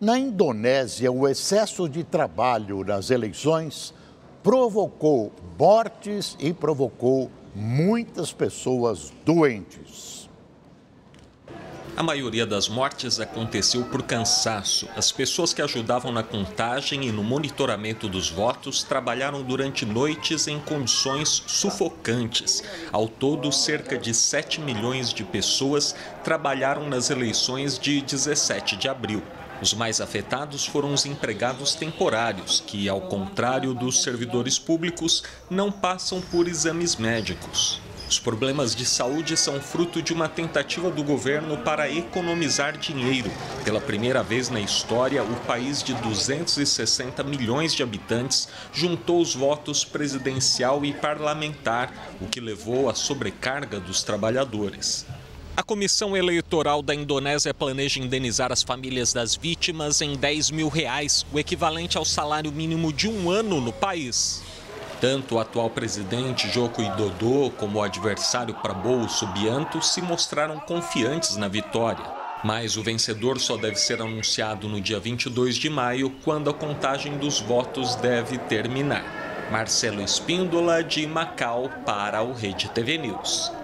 Na Indonésia, o excesso de trabalho nas eleições provocou mortes e provocou muitas pessoas doentes. A maioria das mortes aconteceu por cansaço. As pessoas que ajudavam na contagem e no monitoramento dos votos trabalharam durante noites em condições sufocantes. Ao todo, cerca de 7 milhões de pessoas trabalharam nas eleições de 17 de abril. Os mais afetados foram os empregados temporários, que, ao contrário dos servidores públicos, não passam por exames médicos. Os problemas de saúde são fruto de uma tentativa do governo para economizar dinheiro. Pela primeira vez na história, o país de 260 milhões de habitantes juntou os votos presidencial e parlamentar, o que levou à sobrecarga dos trabalhadores. A Comissão Eleitoral da Indonésia planeja indenizar as famílias das vítimas em 10 mil reais, o equivalente ao salário mínimo de um ano no país. Tanto o atual presidente Joko Widodo como o adversário Prabowo Subianto se mostraram confiantes na vitória. Mas o vencedor só deve ser anunciado no dia 22 de maio, quando a contagem dos votos deve terminar. Marcelo Espíndola, de Macau, para o Rede TV News.